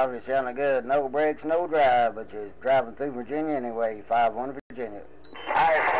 Probably sounding good. No brakes, no drive, but you're driving through Virginia anyway. 5-1 Virginia. Hi.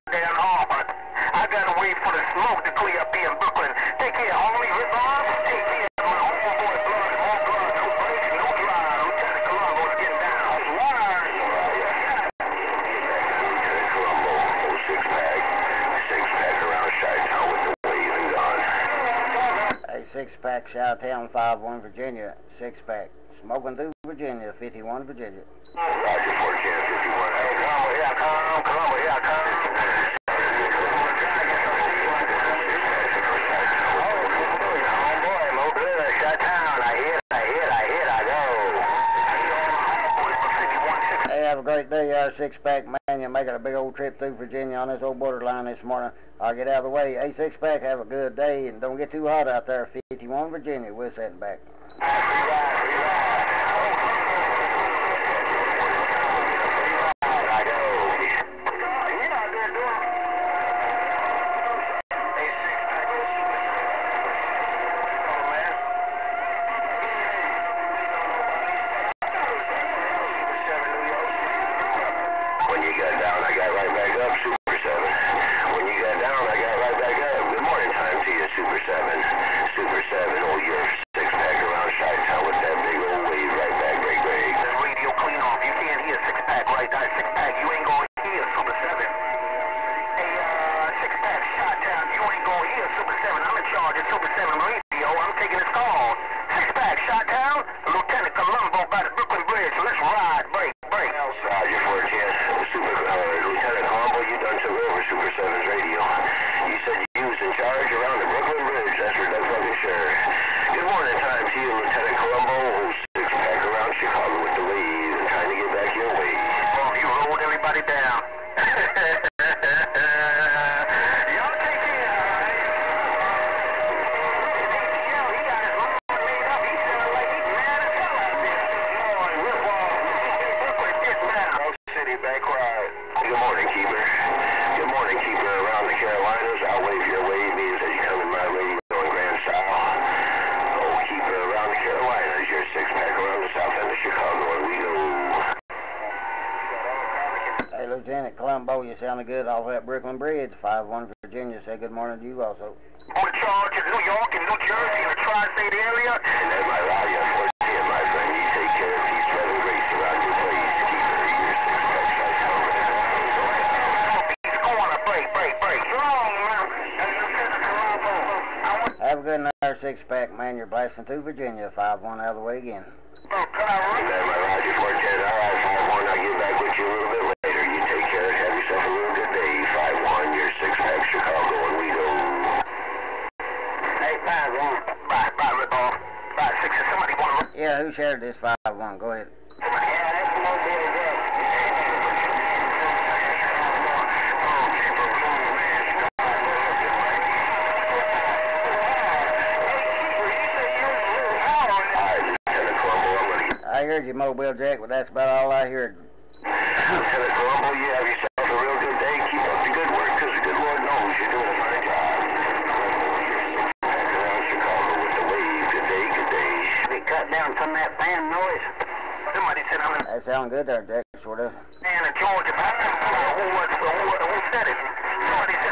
six pack, Chi-Town 5-1 Virginia, six pack. Smoking through Virginia, 51 Virginia. Roger, 4 51. Hey, come, here come, come, here come. Have a great day, our six pack man. You're making a big old trip through Virginia on this old borderline this morning. I'll get out of the way. Hey, six pack, have a good day and don't get too hot out there. 51, Virginia. We're setting back. Everybody down. in at Columbo. You sounded good off that Brooklyn Bridge. 5-1 Virginia. Say good morning to you also. New York and New Jersey the tri-state area. And then my radio Have a good six pack, man. You're blasting to Virginia. 5-1 out of the way again. Oh. Yeah, who shared this 5-1? Go ahead. I heard you, Mobile Jack, but that's about all I heard. Lieutenant Columbo, you have yourself a real good day. Keep up the good work, because the good Lord knows you're doing a fine job. You're six-pack around Chicago with the wave. Good day, good day. Be cut down fan noise. Somebody said I'm in That sound good there, Jack, sort of. Atlanta, Georgia. Who was, who, who said it?